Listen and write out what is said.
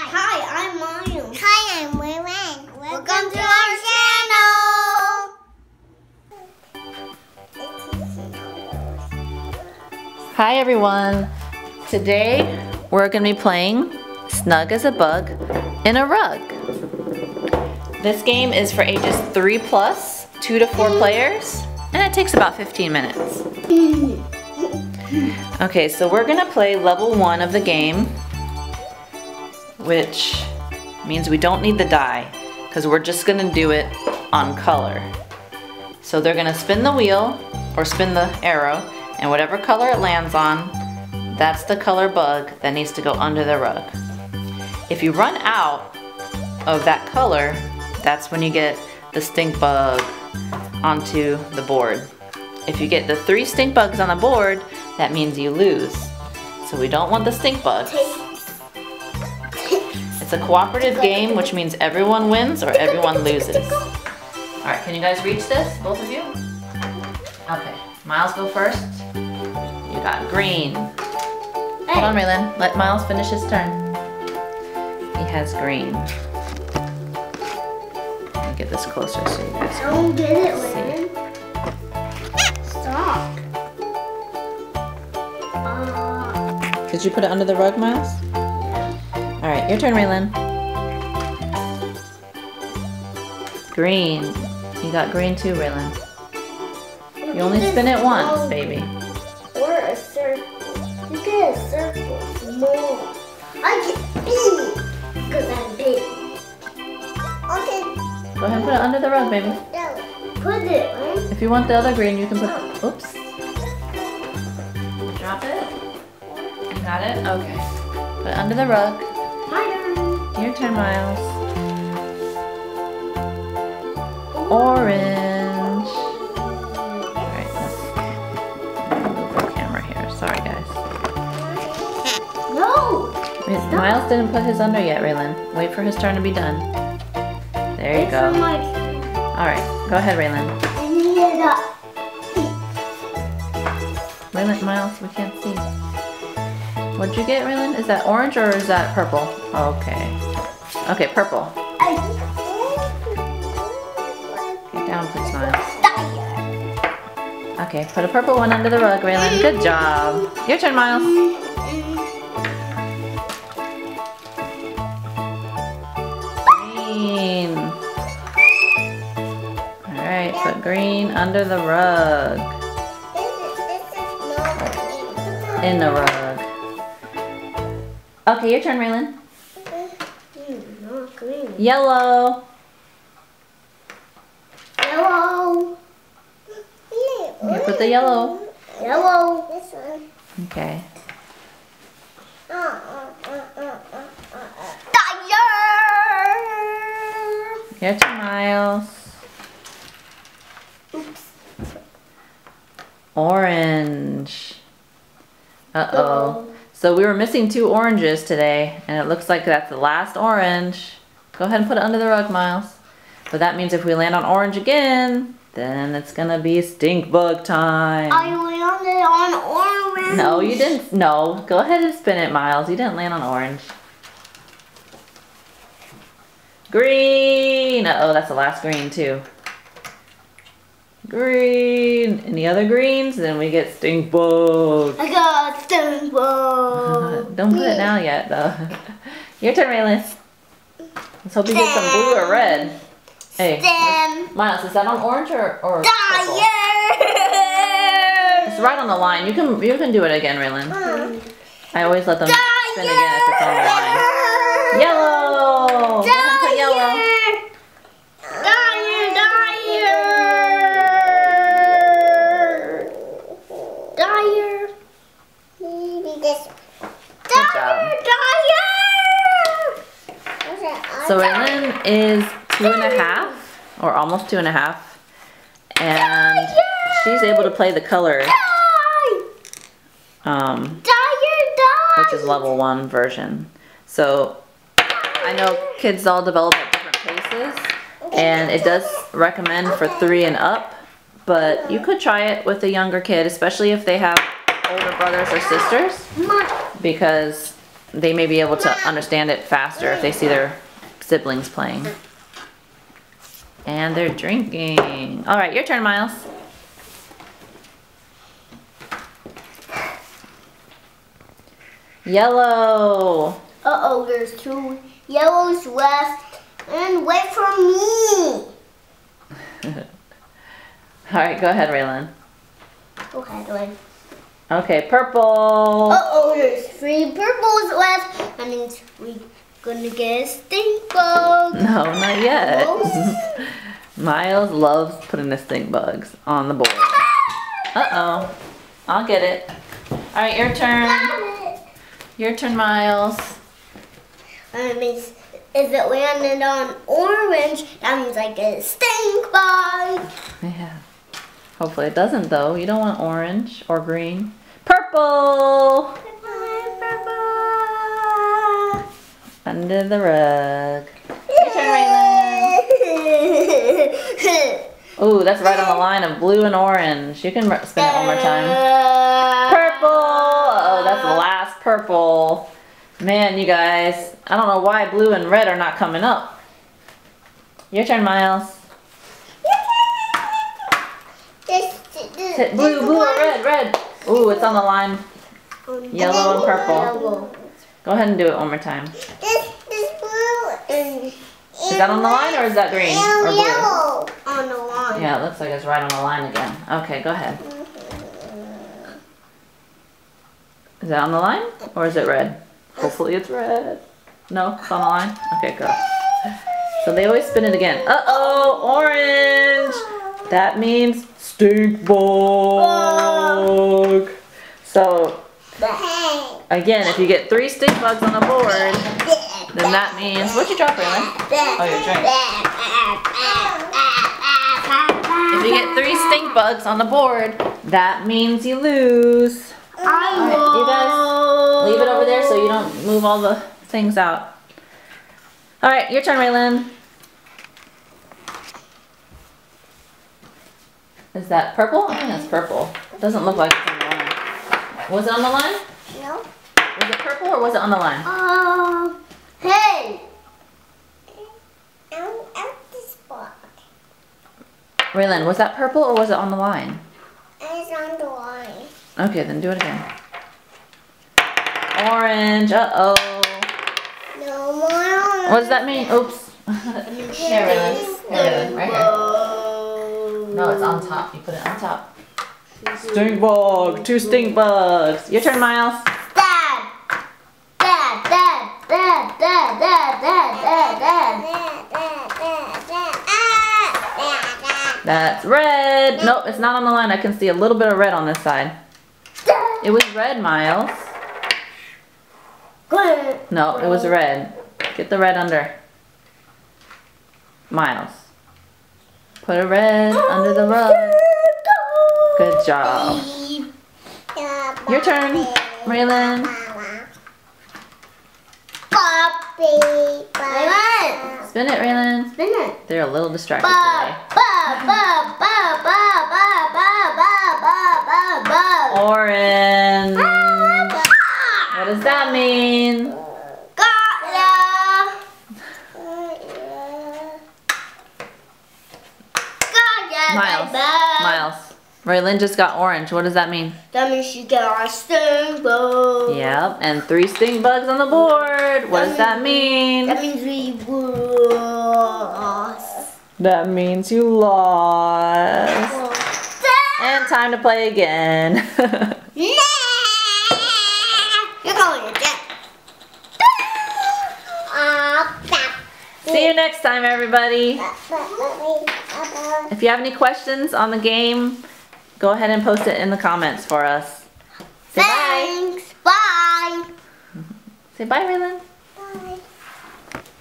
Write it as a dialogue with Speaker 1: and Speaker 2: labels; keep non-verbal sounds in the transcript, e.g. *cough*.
Speaker 1: Hi, I'm Mario.
Speaker 2: Hi, I'm Waylon.
Speaker 1: Welcome to our channel.
Speaker 3: Hi everyone. Today we're going to be playing Snug as a Bug in a Rug. This game is for ages 3 plus, 2 to 4 mm. players, and it takes about 15 minutes. Mm. Okay, so we're going to play level 1 of the game, which means we don't need the die, because we're just to do it on color. So they're to spin the wheel, or spin the arrow, and whatever color it lands on, that's the color bug that needs to go under the rug. If you run out of that color, that's when you get the stink bug onto the board. If you get the three stink bugs on the board, that means you lose. So we don't want the stink bugs. It's a cooperative game, which means everyone wins or everyone loses. All right, can you guys reach this, both of you? Okay, Miles go first. You got green. Hold on, Raelynn. Let Miles finish his turn. He has green. Let me get this closer so you guys can
Speaker 1: Don't get it,
Speaker 3: see.
Speaker 1: Lynn. Stop. Uh,
Speaker 3: Did you put it under the rug, Miles? All right, your turn, Raelynn. Green. You got green too, Raelynn. You only spin it once, baby.
Speaker 1: Or a circle. You get a circle. Small. I get big. Because I'm big. Okay.
Speaker 3: Go ahead and put it under the rug, baby.
Speaker 1: No. Put it, right?
Speaker 3: If you want the other green, you can put, um. oops. Drop it. You got it? Okay. Put it under the rug. Your turn, Miles. Orange. Alright, let's move the camera here. Sorry, guys.
Speaker 1: No.
Speaker 3: Wait, Miles didn't put his under yet, Raelynn. Wait for his turn to be done. There you go. Alright, go ahead, Raelynn.
Speaker 1: I need it up.
Speaker 3: Raelynn, Miles, we can't see. What'd you get, Raelynn? Is that orange or is that purple? Okay. Okay, purple. Okay, down, please, Miles. Okay, put a purple one under the rug, Raelynn. Good job. Your turn, Miles. Green. Alright, put green under the rug. In the rug. Okay, your turn, Raelynn.
Speaker 1: Not green.
Speaker 3: Yellow.
Speaker 1: Yellow.
Speaker 3: Here, put the yellow.
Speaker 1: Yellow. This one.
Speaker 3: Okay.
Speaker 1: Fire.
Speaker 3: Your turn, Miles.
Speaker 1: Oops.
Speaker 3: Orange. Uh-oh. So we were missing two oranges today, and it looks like that's the last orange. Go ahead and put it under the rug, Miles. But that means if we land on orange again, then it's gonna be stink bug time.
Speaker 1: I landed on orange.
Speaker 3: No, you didn't. No, go ahead and spin it, Miles. You didn't land on orange. Green. Uh oh, that's the last green too. Green. Any other greens? Then we get stink bug.
Speaker 1: I got stink ball. *laughs*
Speaker 3: Don't put it now yet, though. *laughs* Your turn, Raelynn. Let's hope you get some blue or red. Hey,
Speaker 1: Stem.
Speaker 3: Miles, is that on orange or, or? It's right on the line. You can you can do it again, Raelynn. I always let them spin again if it's on the line. Yellow. Go ahead and put yellow.
Speaker 1: Dyer, dyer. Dyer. Maybe this
Speaker 3: job.
Speaker 1: Dyer,
Speaker 3: So Raelynn is two and a half, or almost two and a half, and she's able to play the color, um, which is level one version. So I know kids all develop at different paces, and it does recommend for three and up, but you could try it with a younger kid, especially if they have older brothers or sisters, because they may be able to understand it faster if they see their siblings playing. And they're drinking. All right, your turn, Miles. Yellow.
Speaker 1: Uh-oh, there's two yellows left. And wait for me. *laughs*
Speaker 3: All right, go ahead, Raelynn.
Speaker 1: Go ahead, Lynn.
Speaker 3: Okay, purple.
Speaker 1: Uh-oh, there's three purples left. That means we're gonna get a stink bug.
Speaker 3: No, not yet.
Speaker 1: Oh. *laughs*
Speaker 3: Miles loves putting the stink bugs on the board. *laughs* Uh-oh. I'll get it. All right, your turn.
Speaker 1: Got it.
Speaker 3: Your turn, Miles.
Speaker 1: Means if it landed on orange, that means I get a stink bug.
Speaker 3: Yeah. Hopefully it doesn't though. You don't want orange or green. Purple! Under the rug. Your. Ooh, that's right on the line of blue and orange. You can spin it one more time. Purple! Oh, that's the last purple. Man, you guys. I don't know why blue and red are not coming up. Your turn, Miles.
Speaker 1: This, this,
Speaker 3: blue, blue, red, red. Ooh, it's on the line. Yellow and purple. Go ahead and do it one more time.
Speaker 1: This, this blue and
Speaker 3: Is that on the line or is that green or blue?
Speaker 1: yellow on the line.
Speaker 3: Yeah, it looks like it's right on the line again. Okay, go ahead. Mm-hmm. Is that on the line or is it red? Hopefully it's red. No, it's on the line? Okay, go. So they always spin it again. Uh-oh, orange! That means stink bug. So. Again, if you get three stink bugs on the board, then that means, what'd you drop, Raelynn? Oh, your drink. If you get three stink bugs on the board, that means you lose.
Speaker 1: I
Speaker 3: Alright, you guys Leave it over there so you don't move all the things out. Alright, your turn, Raelynn. Is that purple? I think that's purple. It Doesn't look like it's on the line. Was it on the line?
Speaker 1: No.
Speaker 3: Was it purple or was it on the line?
Speaker 1: Um. Hey. I'm out this spot.
Speaker 3: Raelynn, was that purple or was it on the line?
Speaker 1: It's on the line.
Speaker 3: Okay, then do it again. Orange, uh-oh.
Speaker 1: No more. orange.
Speaker 3: What does that mean? Oops. *laughs* Here, Raelynn. Here, Raelynn, right here. No, it's on top. You put it on top. Stink bug. Two stink bugs. Your turn, Miles. That's red. Nope, it's not on the line. I can see a little bit of red on this side. It was red, Miles.
Speaker 1: Good.
Speaker 3: No, it was red. Get the red under. Miles. Put a red under the rug. Good job. Your turn, Raelynn.
Speaker 1: Puppy. Raelynn.
Speaker 3: Spin it, Raelynn.
Speaker 1: Spin it.
Speaker 3: They're a little distracted
Speaker 1: Ba,
Speaker 3: today. Orange. What does that mean? Miles. Miles. Raelynn just got orange. What does that mean?
Speaker 1: That means she got a sting bug.
Speaker 3: Yep, and three sting bugs on the board. What that does means, that mean?
Speaker 1: That means we won.
Speaker 3: That means you lost. And time to play again. *laughs*
Speaker 1: Nah. You're going to. Ah.
Speaker 3: See you next time, everybody. If you have any questions on the game, go ahead and post it in the comments for us. Say bye.
Speaker 1: Thanks. Bye.
Speaker 3: Say bye, Raelynn.